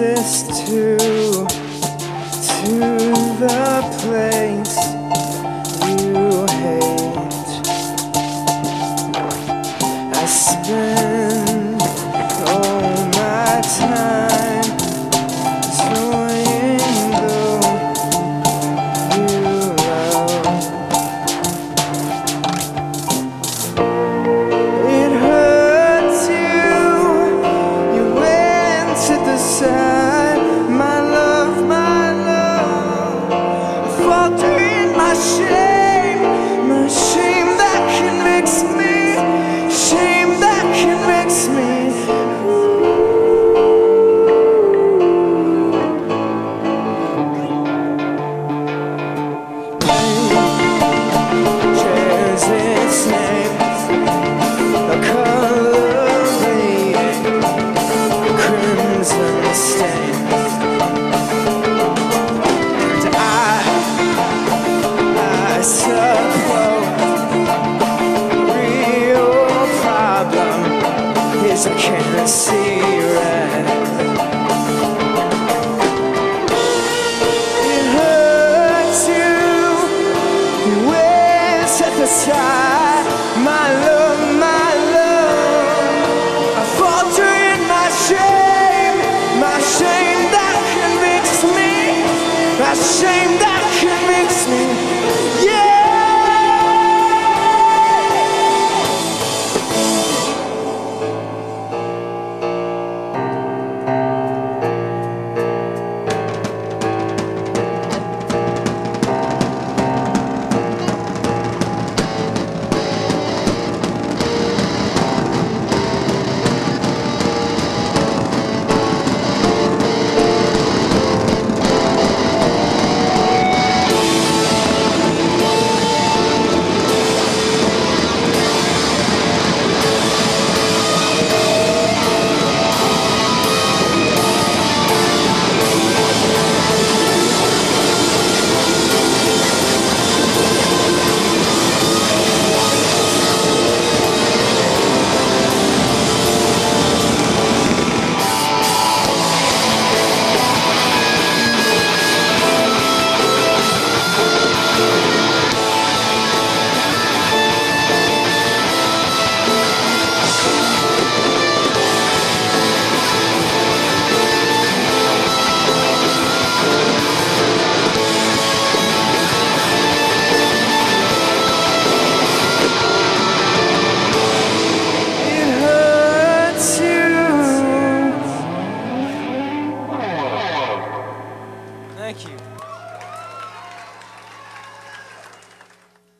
to to the my love, my love. I falter in my shame, my shame that convicts me, my shame that convicts me. Yeah.